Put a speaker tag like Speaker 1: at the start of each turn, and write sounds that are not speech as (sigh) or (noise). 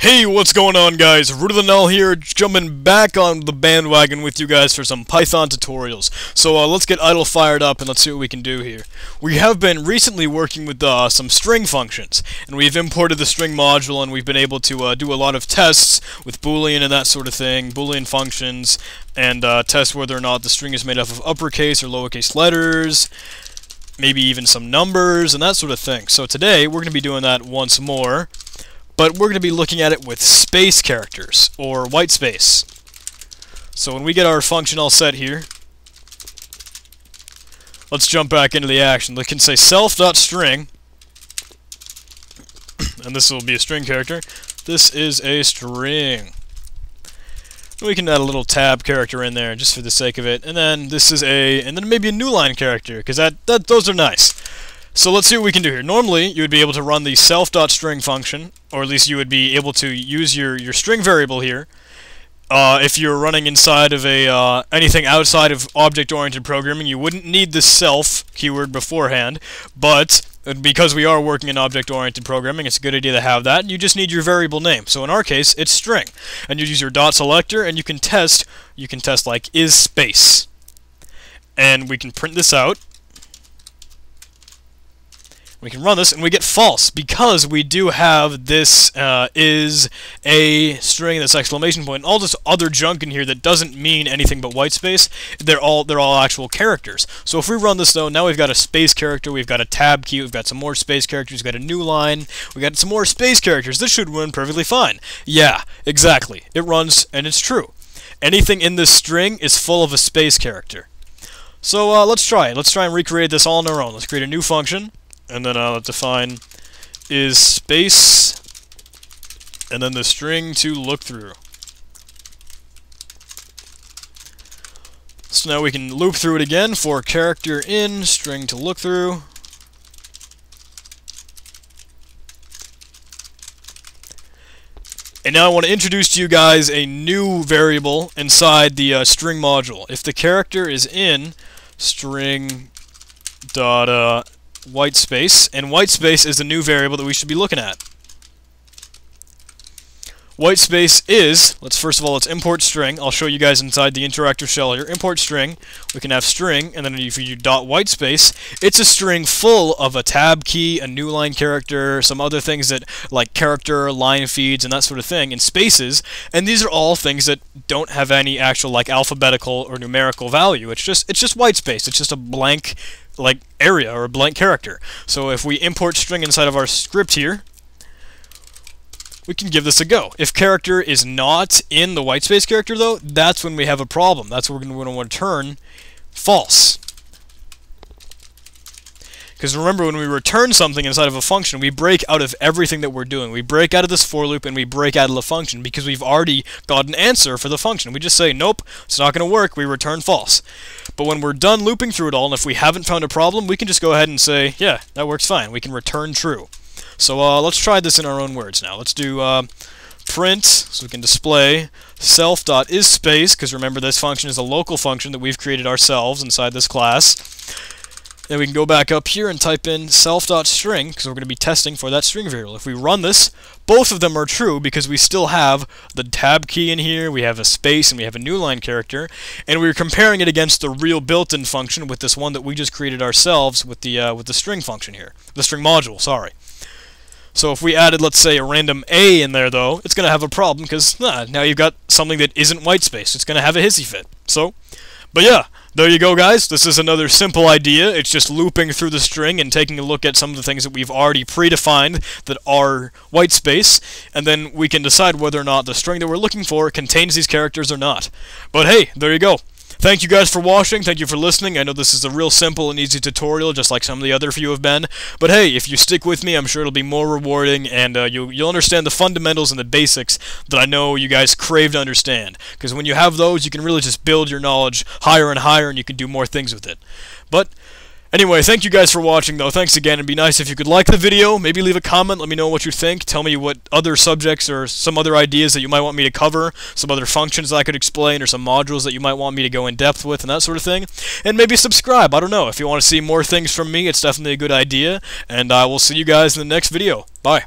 Speaker 1: Hey, what's going on guys? Root of the Null here, jumping back on the bandwagon with you guys for some Python tutorials. So uh, let's get IDLE fired up and let's see what we can do here. We have been recently working with uh, some string functions, and we've imported the string module and we've been able to uh, do a lot of tests with boolean and that sort of thing, boolean functions, and uh, test whether or not the string is made up of uppercase or lowercase letters, maybe even some numbers and that sort of thing. So today we're going to be doing that once more but we're going to be looking at it with space characters, or white space. So when we get our function all set here, let's jump back into the action. We can say self.string, (coughs) and this will be a string character. This is a string. We can add a little tab character in there just for the sake of it, and then this is a, and then maybe a new line character, because that, that those are nice. So let's see what we can do here. Normally, you would be able to run the self.string function, or at least you would be able to use your, your string variable here, uh, if you're running inside of a uh, anything outside of object-oriented programming, you wouldn't need the self keyword beforehand, but because we are working in object-oriented programming, it's a good idea to have that, and you just need your variable name. So in our case, it's string. And you use your dot selector, and you can test, you can test like is space. And we can print this out, we can run this and we get false because we do have this uh, is a string this exclamation point and all this other junk in here that doesn't mean anything but white space. They're all they're all actual characters. So if we run this though now we've got a space character we've got a tab key we've got some more space characters we've got a new line we've got some more space characters. This should run perfectly fine. Yeah exactly. It runs and it's true. Anything in this string is full of a space character. So uh, let's try it. Let's try and recreate this all on our own. Let's create a new function and then I'll define is space and then the string to look through. So now we can loop through it again for character in, string to look through. And now I want to introduce to you guys a new variable inside the uh, string module. If the character is in string dot uh, white space, and white space is the new variable that we should be looking at. White space is, let's first of all, let's import string. I'll show you guys inside the interactive shell here. Import string, we can have string, and then if you dot white space, it's a string full of a tab key, a new line character, some other things that, like character, line feeds, and that sort of thing, and spaces, and these are all things that don't have any actual, like, alphabetical or numerical value. It's just, it's just white space. It's just a blank like area or a blank character. So if we import string inside of our script here, we can give this a go. If character is not in the whitespace character though, that's when we have a problem. That's when we're going to want to return false. Because remember, when we return something inside of a function, we break out of everything that we're doing. We break out of this for loop and we break out of the function because we've already got an answer for the function. We just say, nope, it's not going to work, we return false. But when we're done looping through it all, and if we haven't found a problem, we can just go ahead and say, yeah, that works fine. We can return true. So uh, let's try this in our own words now. Let's do uh, print, so we can display self.isSpace, because remember this function is a local function that we've created ourselves inside this class. Then we can go back up here and type in self.string, because we're going to be testing for that string variable. If we run this, both of them are true because we still have the tab key in here, we have a space, and we have a new line character, and we're comparing it against the real built-in function with this one that we just created ourselves with the, uh, with the string function here. The string module, sorry. So if we added, let's say, a random A in there, though, it's going to have a problem because now you've got something that isn't white space. It's going to have a hissy fit. So, but yeah, there you go, guys. This is another simple idea. It's just looping through the string and taking a look at some of the things that we've already predefined that are white space, and then we can decide whether or not the string that we're looking for contains these characters or not. But hey, there you go. Thank you guys for watching, thank you for listening. I know this is a real simple and easy tutorial, just like some of the other few have been. But hey, if you stick with me, I'm sure it'll be more rewarding, and uh, you'll, you'll understand the fundamentals and the basics that I know you guys crave to understand. Because when you have those, you can really just build your knowledge higher and higher, and you can do more things with it. But Anyway, thank you guys for watching, though. Thanks again. It'd be nice if you could like the video, maybe leave a comment, let me know what you think. Tell me what other subjects or some other ideas that you might want me to cover, some other functions that I could explain, or some modules that you might want me to go in depth with, and that sort of thing. And maybe subscribe. I don't know. If you want to see more things from me, it's definitely a good idea. And I will see you guys in the next video. Bye.